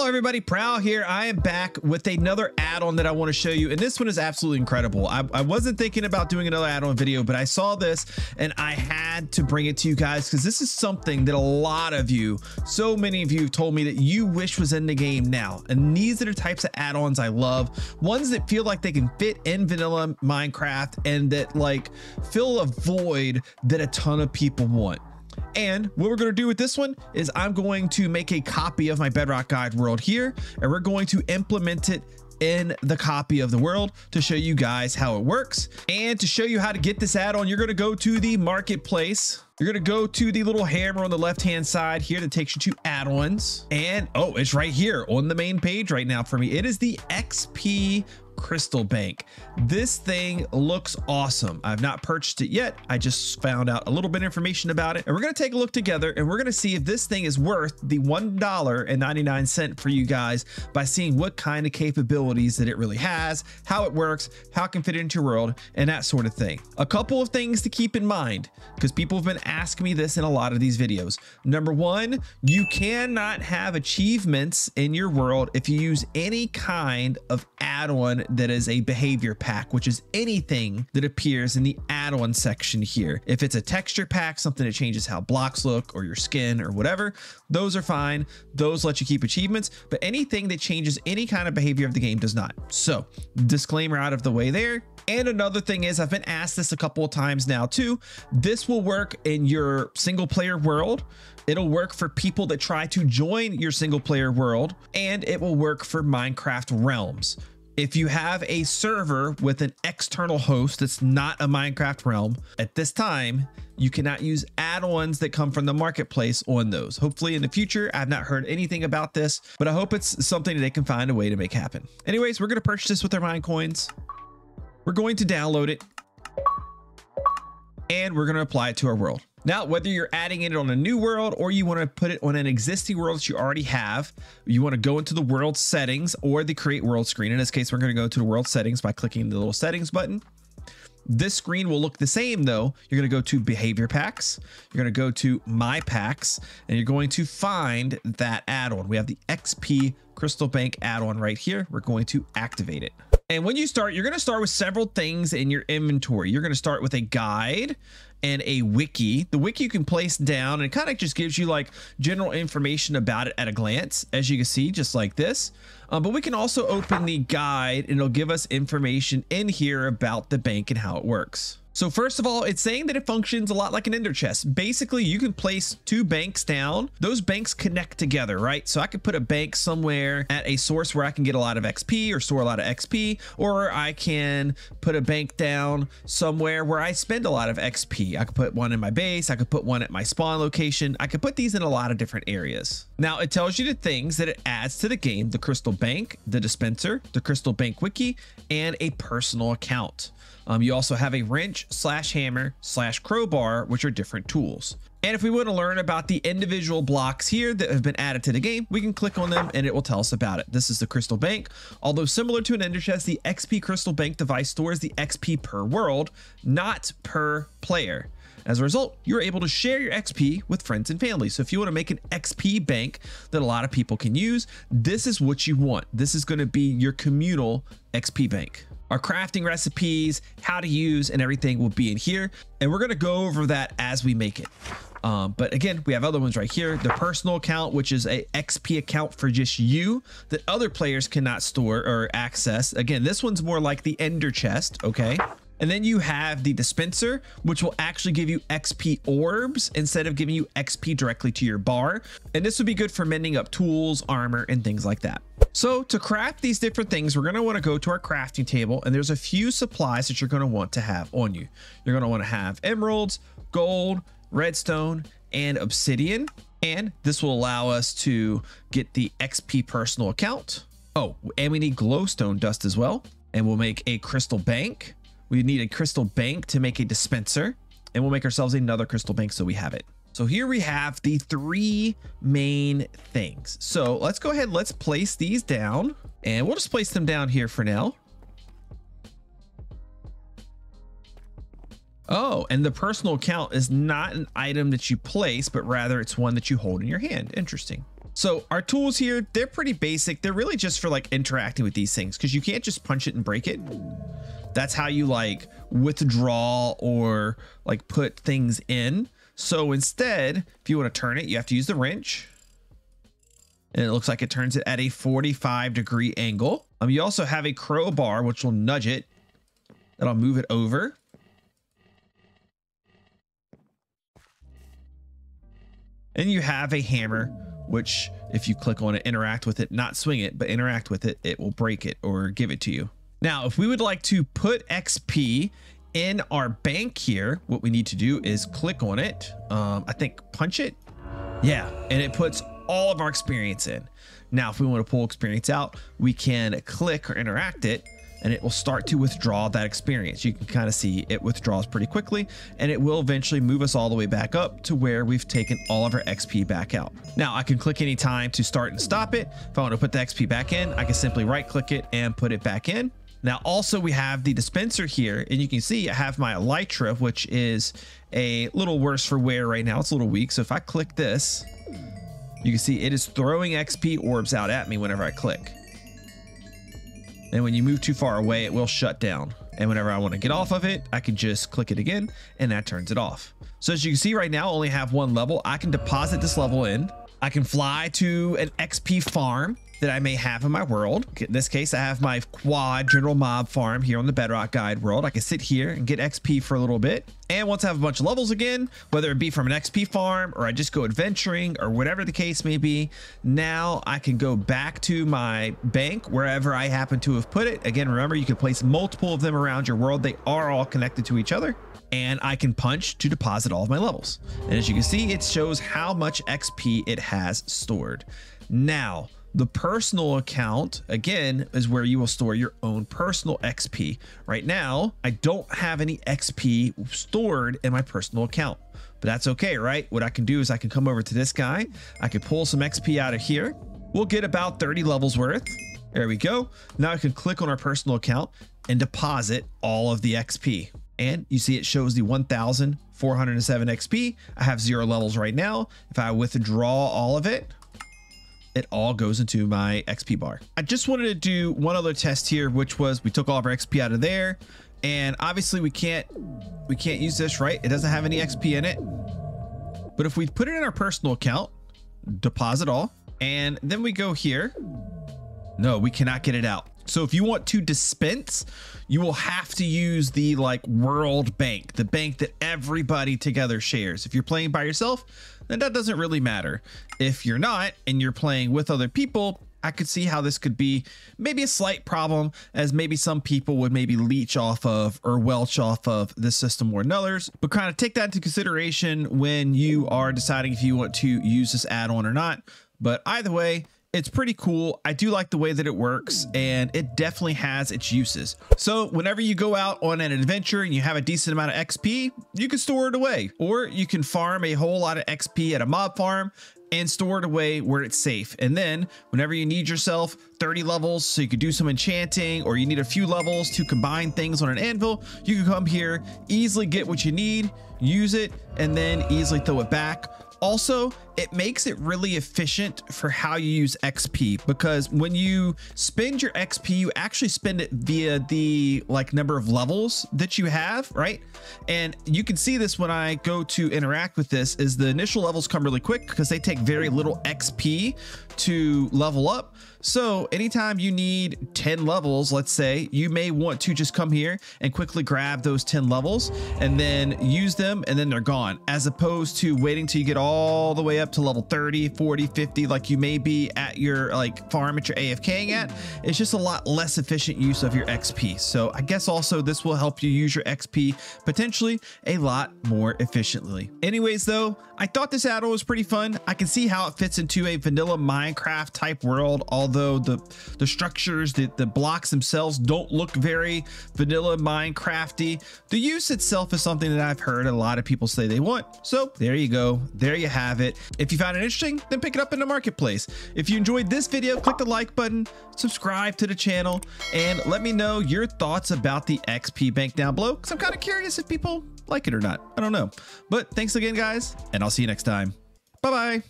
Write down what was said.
Hello everybody, Prowl here. I am back with another add-on that I want to show you, and this one is absolutely incredible. I, I wasn't thinking about doing another add-on video, but I saw this and I had to bring it to you guys because this is something that a lot of you, so many of you have told me that you wish was in the game now. And these are the types of add-ons I love. Ones that feel like they can fit in vanilla Minecraft and that like fill a void that a ton of people want. And what we're going to do with this one is I'm going to make a copy of my Bedrock Guide world here, and we're going to implement it in the copy of the world to show you guys how it works. And to show you how to get this add-on, you're going to go to the marketplace. You're going to go to the little hammer on the left-hand side here that takes you to add-ons. And oh, it's right here on the main page right now for me. It is the XP crystal bank. This thing looks awesome. I've not purchased it yet. I just found out a little bit of information about it and we're going to take a look together and we're going to see if this thing is worth the $1.99 for you guys by seeing what kind of capabilities that it really has, how it works, how it can fit into your world and that sort of thing. A couple of things to keep in mind because people have been asking me this in a lot of these videos. Number one, you cannot have achievements in your world if you use any kind of add-on that is a behavior pack, which is anything that appears in the add-on section here. If it's a texture pack, something that changes how blocks look or your skin or whatever, those are fine. Those let you keep achievements, but anything that changes any kind of behavior of the game does not. So disclaimer out of the way there. And another thing is I've been asked this a couple of times now too. This will work in your single player world. It'll work for people that try to join your single player world and it will work for Minecraft realms. If you have a server with an external host that's not a Minecraft realm, at this time, you cannot use add-ons that come from the marketplace on those. Hopefully in the future, I've not heard anything about this, but I hope it's something they can find a way to make happen. Anyways, we're going to purchase this with our Minecoins. We're going to download it and we're going to apply it to our world. Now, whether you're adding it on a new world or you want to put it on an existing world that you already have, you want to go into the world settings or the create world screen. In this case, we're going to go to the world settings by clicking the little settings button. This screen will look the same though. You're going to go to behavior packs. You're going to go to my packs and you're going to find that add-on. We have the XP Crystal Bank add-on right here. We're going to activate it. And when you start, you're going to start with several things in your inventory. You're going to start with a guide, and a wiki. The wiki you can place down and kind of just gives you like general information about it at a glance, as you can see, just like this. Uh, but we can also open the guide and it'll give us information in here about the bank and how it works. So first of all, it's saying that it functions a lot like an ender chest. Basically, you can place two banks down. Those banks connect together, right? So I could put a bank somewhere at a source where I can get a lot of XP or store a lot of XP, or I can put a bank down somewhere where I spend a lot of XP. I could put one in my base. I could put one at my spawn location. I could put these in a lot of different areas. Now it tells you the things that it adds to the game, the crystal bank, the dispenser, the crystal bank wiki, and a personal account. Um, you also have a wrench slash hammer slash crowbar, which are different tools. And if we want to learn about the individual blocks here that have been added to the game, we can click on them and it will tell us about it. This is the Crystal Bank. Although similar to an Ender Chest, the XP Crystal Bank device stores the XP per world, not per player. As a result, you're able to share your XP with friends and family. So if you want to make an XP bank that a lot of people can use, this is what you want. This is going to be your communal XP bank. Our crafting recipes, how to use, and everything will be in here. And we're going to go over that as we make it. Um, but again, we have other ones right here. The personal account, which is a XP account for just you that other players cannot store or access. Again, this one's more like the Ender chest, okay? And then you have the dispenser, which will actually give you XP orbs instead of giving you XP directly to your bar. And this would be good for mending up tools, armor, and things like that. So to craft these different things, we're going to want to go to our crafting table and there's a few supplies that you're going to want to have on you. You're going to want to have emeralds, gold, redstone, and obsidian. And this will allow us to get the XP personal account. Oh, and we need glowstone dust as well. And we'll make a crystal bank. We need a crystal bank to make a dispenser. And we'll make ourselves another crystal bank so we have it. So here we have the three main things. So let's go ahead, let's place these down and we'll just place them down here for now. Oh, and the personal account is not an item that you place, but rather it's one that you hold in your hand. Interesting. So our tools here, they're pretty basic. They're really just for like interacting with these things because you can't just punch it and break it. That's how you like withdraw or like put things in. So instead, if you want to turn it, you have to use the wrench. And it looks like it turns it at a 45 degree angle. Um, you also have a crowbar, which will nudge it. That'll move it over. And you have a hammer, which if you click on it, interact with it, not swing it, but interact with it, it will break it or give it to you. Now, if we would like to put XP in our bank here, what we need to do is click on it. Um, I think punch it. Yeah, and it puts all of our experience in. Now, if we want to pull experience out, we can click or interact it and it will start to withdraw that experience. You can kind of see it withdraws pretty quickly and it will eventually move us all the way back up to where we've taken all of our XP back out. Now I can click any time to start and stop it. If I want to put the XP back in, I can simply right click it and put it back in. Now also we have the dispenser here and you can see I have my Elytra, which is a little worse for wear right now. It's a little weak. So if I click this, you can see it is throwing XP orbs out at me whenever I click. And when you move too far away, it will shut down. And whenever I want to get off of it, I can just click it again and that turns it off. So as you can see right now, I only have one level. I can deposit this level in. I can fly to an XP farm that I may have in my world. In this case, I have my quad general mob farm here on the Bedrock Guide world. I can sit here and get XP for a little bit. And once I have a bunch of levels again, whether it be from an XP farm or I just go adventuring or whatever the case may be, now I can go back to my bank wherever I happen to have put it. Again, remember, you can place multiple of them around your world. They are all connected to each other and I can punch to deposit all of my levels. And as you can see, it shows how much XP it has stored. Now, the personal account, again, is where you will store your own personal XP. Right now, I don't have any XP stored in my personal account, but that's okay, right? What I can do is I can come over to this guy. I can pull some XP out of here. We'll get about 30 levels worth. There we go. Now I can click on our personal account and deposit all of the XP. And you see it shows the 1,407 XP. I have zero levels right now. If I withdraw all of it, it all goes into my XP bar. I just wanted to do one other test here, which was we took all of our XP out of there. And obviously we can't we can't use this, right? It doesn't have any XP in it. But if we put it in our personal account, deposit all, and then we go here. No, we cannot get it out. So if you want to dispense, you will have to use the like world bank, the bank that everybody together shares. If you're playing by yourself, then that doesn't really matter. If you're not and you're playing with other people, I could see how this could be maybe a slight problem as maybe some people would maybe leech off of or welch off of this system more than others, but kind of take that into consideration when you are deciding if you want to use this add-on or not. But either way, it's pretty cool. I do like the way that it works and it definitely has its uses. So whenever you go out on an adventure and you have a decent amount of XP, you can store it away or you can farm a whole lot of XP at a mob farm and store it away where it's safe. And then whenever you need yourself 30 levels so you could do some enchanting or you need a few levels to combine things on an anvil, you can come here, easily get what you need, use it, and then easily throw it back also, it makes it really efficient for how you use XP because when you spend your XP, you actually spend it via the like number of levels that you have, right? And you can see this when I go to interact with this is the initial levels come really quick because they take very little XP to level up. So anytime you need 10 levels, let's say, you may want to just come here and quickly grab those 10 levels and then use them and then they're gone as opposed to waiting till you get all the way up to level 30, 40, 50 like you may be at your like farm at your AFKing at. It's just a lot less efficient use of your XP. So I guess also this will help you use your XP potentially a lot more efficiently. Anyways though, I thought this add-on was pretty fun. I can see how it fits into a vanilla Minecraft type world, although the, the structures, the, the blocks themselves don't look very vanilla Minecrafty. The use itself is something that I've heard a lot of people say they want. So there you go. There you have it. If you found it interesting, then pick it up in the marketplace. If you enjoyed this video, click the like button, subscribe to the channel, and let me know your thoughts about the XP bank down below because I'm kind of curious if people like it or not. I don't know. But thanks again, guys, and I'll see you next time. Bye bye.